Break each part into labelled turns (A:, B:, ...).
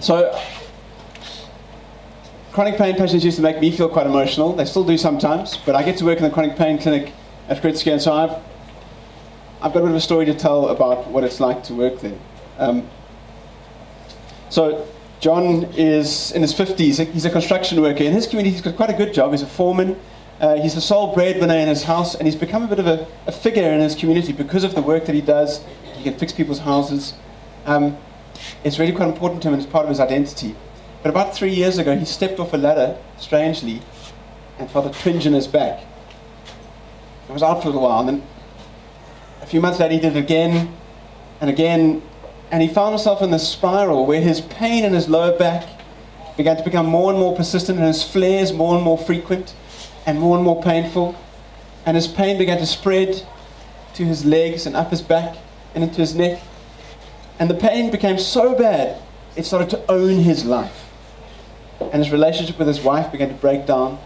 A: So, chronic pain patients used to make me feel quite emotional. They still do sometimes, but I get to work in the chronic pain clinic at Groote Schuur, so I've, I've got a bit of a story to tell about what it's like to work there. Um, so, John is in his 50s. He's a construction worker. In his community, he's got quite a good job. He's a foreman. Uh, he's the sole breadwinner in his house, and he's become a bit of a, a, figure in his community because of the work that he does. He can fix people's houses. Um, it's really quite important to him, and it's part of his identity. But about three years ago, he stepped off a ladder, strangely, and felt a twinge in his back. It was out for a little while, and then a few months later, he did it again and again, and he found himself in this spiral where his pain in his lower back began to become more and more persistent, and his flares more and more frequent and more and more painful. And his pain began to spread to his legs and up his back and into his neck. And the pain became so bad, it started to own his life. And his relationship with his wife began to break down.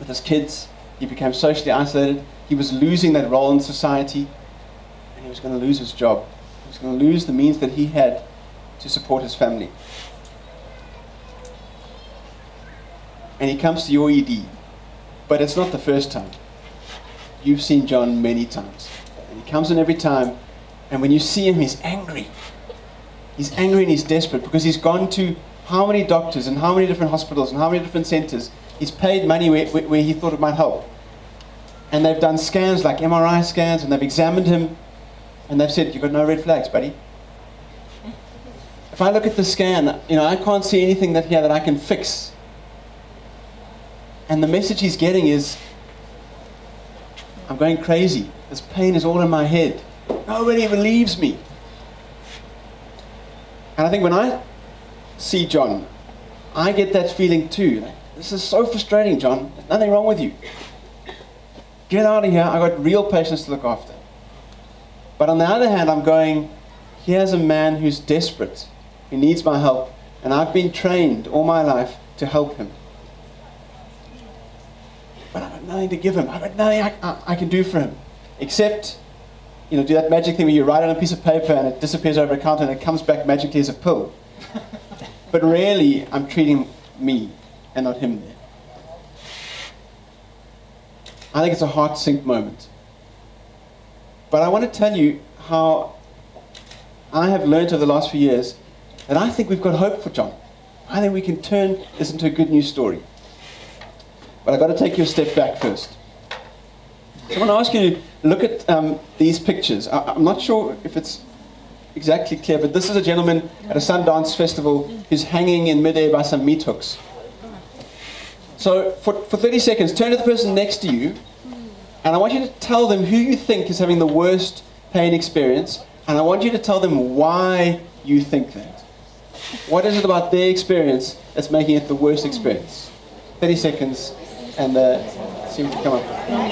A: With his kids, he became socially isolated. He was losing that role in society. And he was going to lose his job. He was going to lose the means that he had to support his family. And he comes to your ED but it's not the first time. You've seen John many times. And he comes in every time, and when you see him, he's angry. He's angry and he's desperate because he's gone to how many doctors and how many different hospitals and how many different centers. He's paid money where, where he thought it might help. And they've done scans like MRI scans, and they've examined him, and they've said, You've got no red flags, buddy. If I look at the scan, you know, I can't see anything that here that I can fix and the message he's getting is I'm going crazy. This pain is all in my head. Nobody believes me. And I think when I see John, I get that feeling too. Like, this is so frustrating, John. There's nothing wrong with you. Get out of here. I've got real patients to look after. But on the other hand, I'm going, here's a man who's desperate, who needs my help, and I've been trained all my life to help him but I've got nothing to give him. I've got nothing I, I, I, can do for him. Except, you know, do that magic thing where you write on a piece of paper and it disappears over a counter and it comes back magically as a pill. but really, I'm treating me and not him there. I think it's a heart sink moment. But I want to tell you how I have learned over the last few years that I think we've got hope for John. I think we can turn this into a good news story. But I've got to take you a step back first. So I want to ask you to look at um, these pictures. I, am not sure if it's exactly clear, but this is a gentleman at a Sundance festival who's hanging in midair by some meat hooks. So for, for 30 seconds, turn to the person next to you, and I want you to tell them who you think is having the worst pain experience, and I want you to tell them why you think that. What is it about their experience that's making it the worst experience? 30 seconds and uh, seem to come up. Can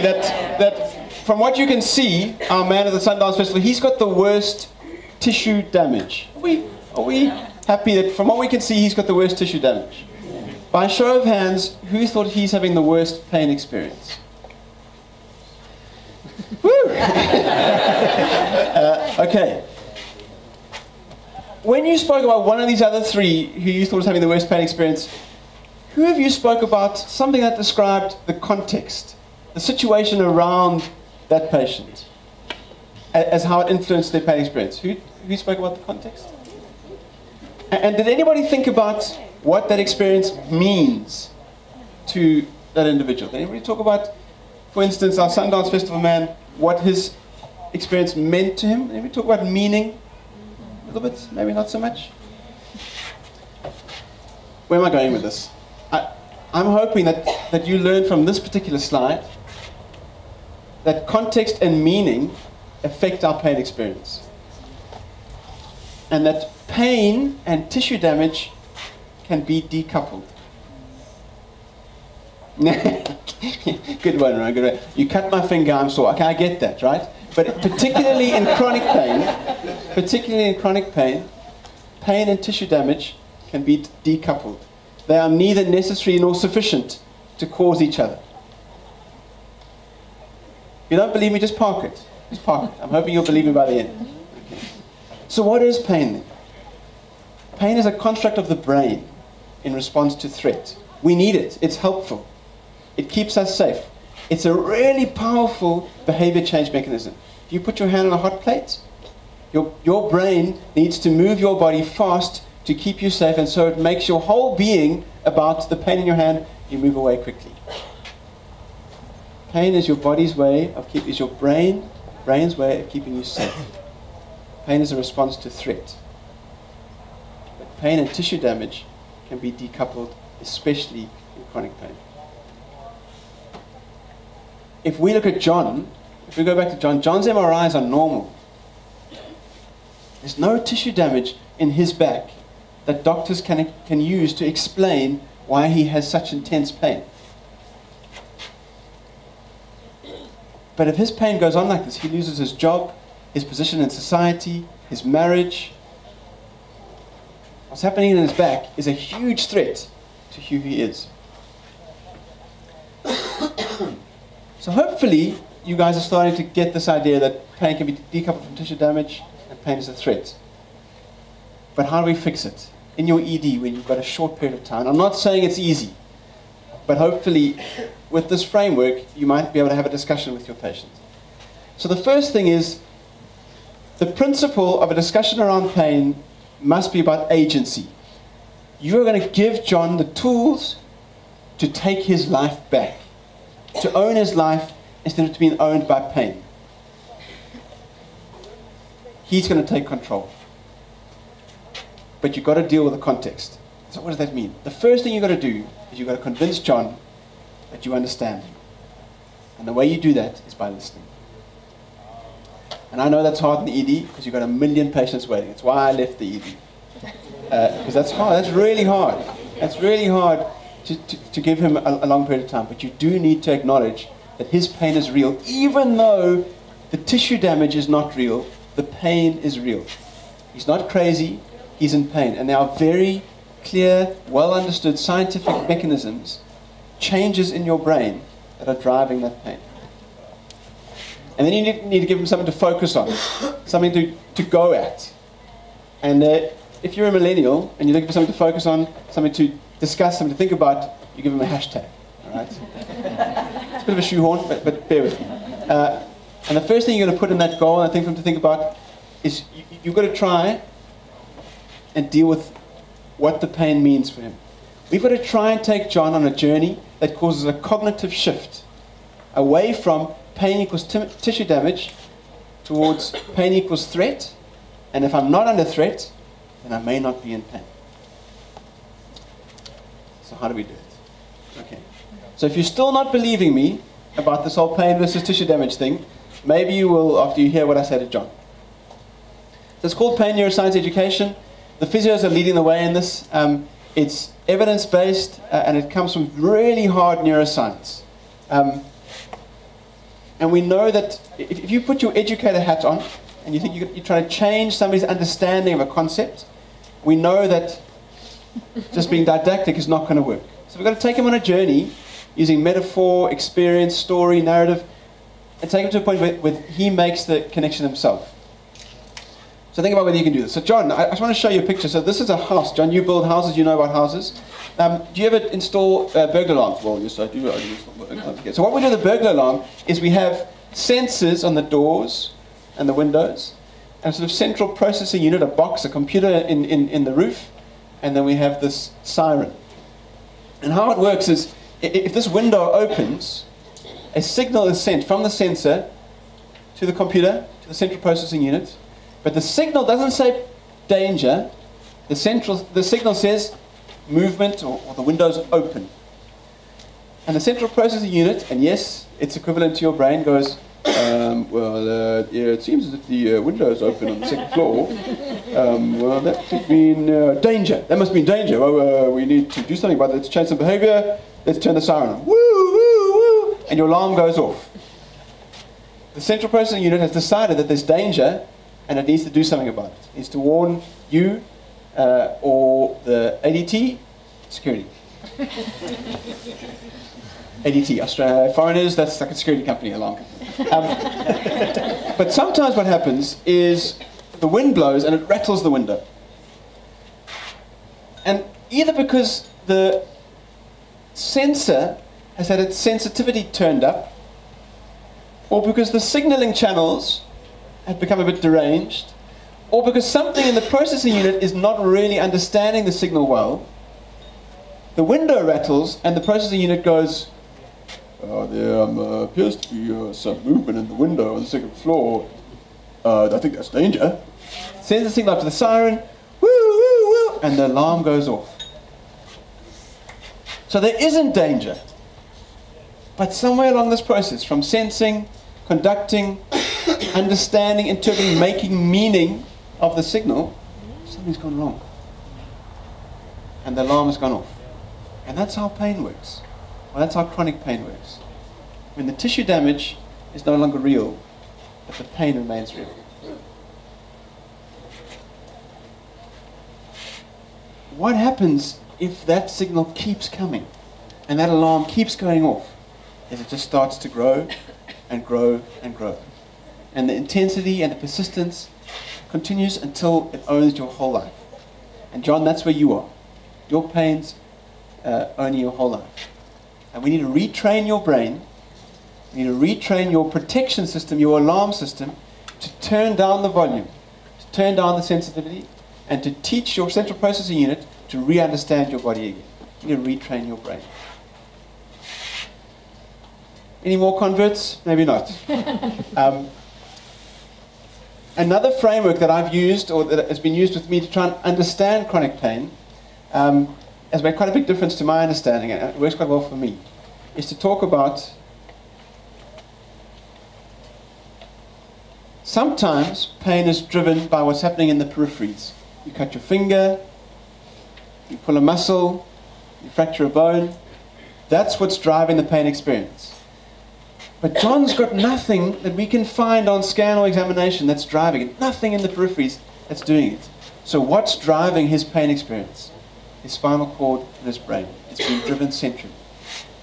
A: that, that from what you can see, our man at the Sundance Festival, he's got the worst tissue damage? Are we, are we happy that from what we can see, he's got the worst tissue damage? By show of hands, who thought he's having the worst pain experience? Woo! uh, okay. When you spoke about one of these other three who you thought was having the worst pain experience, who of you spoke about something that described the context, the situation around that patient, as how it influenced their pain experience? Who, who spoke about the context? And did anybody think about what that experience means to that individual? Did anybody talk about, for instance, our Sundance Festival man, what his experience meant to him? Did anybody talk about meaning? A little bit, maybe not so much. Where am I going with this? I'm hoping that, that you learn from this particular slide that context and meaning affect our pain experience. and that pain and tissue damage can be decoupled. good one, right? Good one. You cut my finger, I'm sore. Okay, I get that, right? But particularly in chronic pain, particularly in chronic pain, pain and tissue damage can be decoupled. They are neither necessary nor sufficient to cause each other. If you don't believe me, just park it. Just park it. I'm hoping you'll believe me by the end. Okay. So, what is pain then? Pain is a construct of the brain in response to threat. We need it, it's helpful, it keeps us safe. It's a really powerful behavior change mechanism. If you put your hand on a hot plate, your, your brain needs to move your body fast to keep you safe, and so it makes your whole being about the pain in your hand, you move away quickly. Pain is your body's way of keep is your brain, brain's way of keeping you safe. Pain is a response to threat. But pain and tissue damage can be decoupled, especially in chronic pain. If we look at John, if we go back to John, John's MRIs are normal. There's no tissue damage in his back that doctors can, can use to explain why he has such intense pain. But if his pain goes on like this, he loses his job, his position in society, his marriage. What's happening in his back is a huge threat to who he is. so hopefully, you guys are starting to get this idea that pain can be decoupled from tissue damage and pain is a threat. But how do we fix it? In your ED, when you've got a short period of time, I'm not saying it's easy, but hopefully, with this framework, you might be able to have a discussion with your patient. So the first thing is the principle of a discussion around pain must be about agency. You are going to give John the tools to take his life back, to own his life instead of being owned by pain. He's going to take control but you've got to deal with the context. So what does that mean? The first thing you've got to do is you've got to convince John that you understand. And the way you do that is by listening. And I know that's hard in the ED because you've got a million patients waiting. It's why I left the ED. Because uh, that's hard. That's really hard. That's really hard to, to, to give him a, a long period of time. But you do need to acknowledge that his pain is real, even though the tissue damage is not real, the pain is real. He's not crazy, he's in pain. And there are very clear, well understood scientific mechanisms, changes in your brain that are driving that pain. And then you need, need to give him something to focus on, something to, to go at. And uh, if you're a millennial and you're looking for something to focus on, something to discuss, something to think about, you give him a hashtag. All right? it's a bit of a shoehorn, but, but bear with me. Uh, and the first thing you're going to put in that goal, and I think for him to think about, is you, you've got to try and deal with what the pain means for him. We've got to try and take John on a journey that causes a cognitive shift away from pain equals tissue damage towards pain equals threat. And if I'm not under threat, then I may not be in pain. So, how do we do it? Okay. So, if you're still not believing me about this whole pain versus tissue damage thing, maybe you will after you hear what I say to John. So, it's called Pain Neuroscience Education the physios are leading the way in this. Um, it's evidence based uh, and it comes from really hard neuroscience. Um, and we know that if, if, you put your educator hat on and you think you're, you're trying to change somebody's understanding of a concept, we know that just being didactic is not going to work. So we've got to take him on a journey using metaphor, experience, story, narrative, and take him to a point where, where he makes the connection himself. So think about whether you can do this. So John, I, just want to show you a picture. So this is a house. John, you build houses, you know about houses. Um, do you ever install uh, burglar alarms? Well, yes, I do. I do So what we do with the burglar alarm is we have sensors on the doors and the windows, and a sort of central processing unit, a box, a computer in, in, in the roof, and then we have this siren. And how it works is, if this window opens, a signal is sent from the sensor to the computer, to the central processing unit, but the signal doesn't say danger. The, central, the signal says movement or, or the window's open. And the central processing unit, and yes, it's equivalent to your brain, goes, Um, well, uh, yeah, it seems as if the uh, window is open on the second floor. Um, well, that could mean uh, danger. That must mean danger. Well, uh, we need to do something about it. Let's change some behavior. Let's turn the siren on. Woo, woo, woo. And your alarm goes off. The central processing unit has decided that there's danger and it needs to do something about it. It needs to warn you uh, or the ADT security. ADT, Australia, foreigners, that's like a security company, company. Um, but sometimes what happens is the wind blows and it rattles the window. And either because the sensor has had its sensitivity turned up, or because the signaling channels have become a bit deranged, or because something in the processing unit is not really understanding the signal well, the window rattles and the processing unit goes, uh, there um, uh, appears to be uh, some movement in the window on the second floor. Uh, I think that's danger. Sends the signal up to the siren, woo, woo, woo, and the alarm goes off. So there isn't danger. But somewhere along this process, from sensing, conducting, understanding, interpreting, making meaning of the signal, something's gone wrong. And the alarm has gone off. And that's how pain works. Well, that's how chronic pain works. When the tissue damage is no longer real, but the pain remains real. What happens if that signal keeps coming and that alarm keeps going off? Is it just starts to grow and grow and grow. And the intensity and the persistence continues until it owns your whole life. And John, that's where you are. Your pains uh, own your whole life. And we need to retrain your brain, we need to retrain your protection system, your alarm system, to turn down the volume, to turn down the sensitivity, and to teach your central processing unit to re understand your body again. You need to retrain your brain. Any more converts? Maybe not. um, another framework that I've used, or that has been used with me to try and understand chronic pain, um, has made quite a big difference to my understanding, and it works quite well for me, is to talk about sometimes pain is driven by what's happening in the peripheries. You cut your finger, you pull a muscle, you fracture a bone. That's what's driving the pain experience. But John's got nothing that we can find on scan or examination that's driving it. Nothing in the peripheries that's doing it. So what's driving his pain experience? his spinal cord and his brain. It's being driven centrally.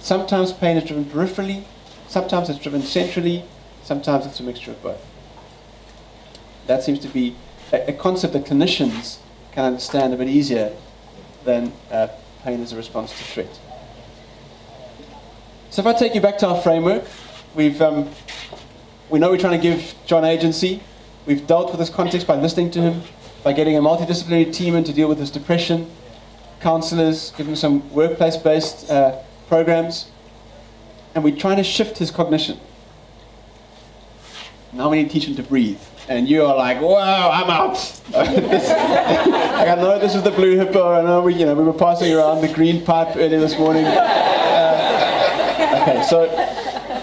A: Sometimes pain is driven peripherally, sometimes it's driven centrally, sometimes it's a mixture of both. That seems to be a, a concept that clinicians can understand a bit easier than uh, pain as a response to threat. So if I take you back to our framework, we've, um, we know we're trying to give John agency. We've dealt with this context by listening to him, by getting a multidisciplinary team in to deal with his depression, counselors, give him some workplace-based uh, programs, and we're trying to shift his cognition. Now we need to teach him to breathe. And you are like, wow, I'm out. I know this is the blue hippo. I know we, you know, we were passing around the green pipe earlier this morning. Uh, okay, so,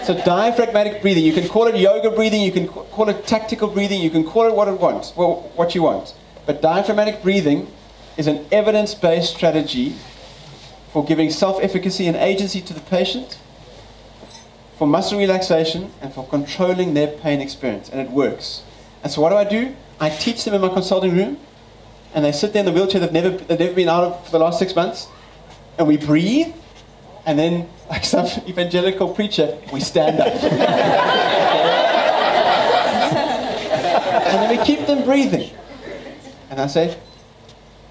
A: so diaphragmatic breathing. You can call it yoga breathing. You can call it tactical breathing. You can call it what it wants, well, what you want. But diaphragmatic breathing is an evidence-based strategy for giving self-efficacy and agency to the patient, for muscle relaxation, and for controlling their pain experience. And it works. And so what do I do? I teach them in my consulting room, and they sit there in the wheelchair they've never, they've never been out of for the last six months, and we breathe, and then, like some evangelical preacher, we stand up. and then we keep them breathing. And I say,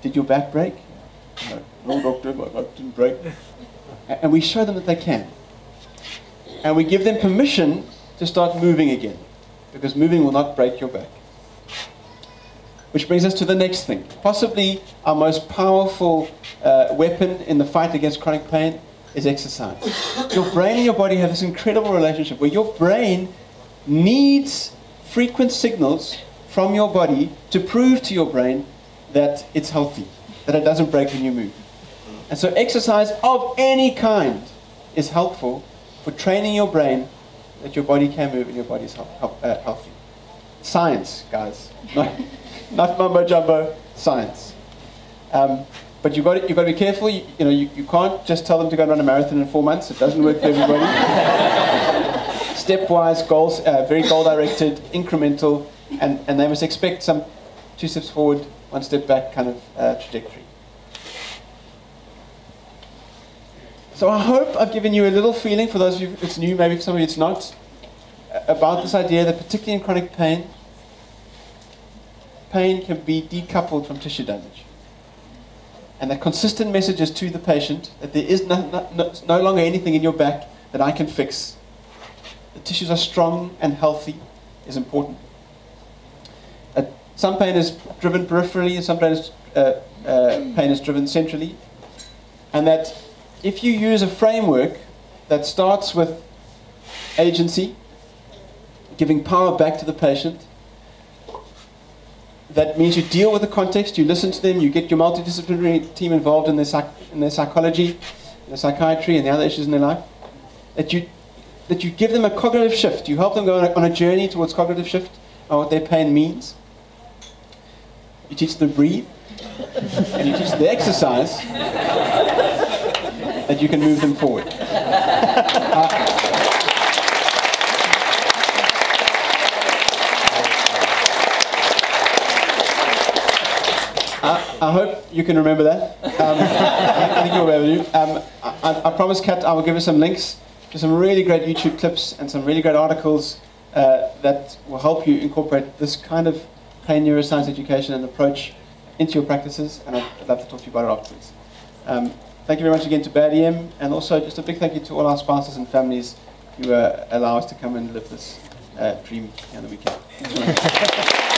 A: did your back break? No, doctor, my back didn't break. And we show them that they can. And we give them permission to start moving again. Because moving will not break your back. Which brings us to the next thing. Possibly our most powerful uh, weapon in the fight against chronic pain is exercise. Your brain and your body have this incredible relationship where your brain needs frequent signals from your body to prove to your brain that it's healthy, that it doesn't break when you move. And so exercise of any kind is helpful for training your brain that your body can move and your body is uh, healthy. Science, guys. Not, not mumbo jumbo, science. Um, but you've got, to, you've got to be careful. You, you know, you, you can't just tell them to go and run a marathon in four months. It doesn't work for everybody. Stepwise, goals, uh, very goal-directed, incremental, and, and they must expect some two steps forward, one step back kind of uh, trajectory. So I hope I've given you a little feeling, for those of you it's new, maybe for some of you it's not, about this idea that particularly in chronic pain, pain can be decoupled from tissue damage. And that consistent message is to the patient that there is no, no, no longer anything in your back that I can fix. The tissues are strong and healthy is important. Uh, some pain is driven peripherally, and some pain is, uh, uh, pain is driven centrally. And that if you use a framework that starts with agency, giving power back to the patient, that means you deal with the context, you listen to them, you get your multidisciplinary team involved in their, psych- in their psychology, their psychiatry, and the other issues in their life. That you, that you give them a cognitive shift, you help them go on a, on a journey towards cognitive shift and what their pain means. You teach them to breathe, and you teach them the exercise that you can move them forward. Uh, I, hope you can remember that. Um, I think you'll. Um, I, I promise, Kat, I will give you some links to some really great YouTube clips and some really great articles uh, that will help you incorporate this kind of pain neuroscience education and approach into your practices. And I'd, I'd love to talk to you about it afterwards. Um, thank you very much again to Bad EM, and also just a big thank you to all our sponsors and families who uh, allow us to come and live this uh, dream on the weekend.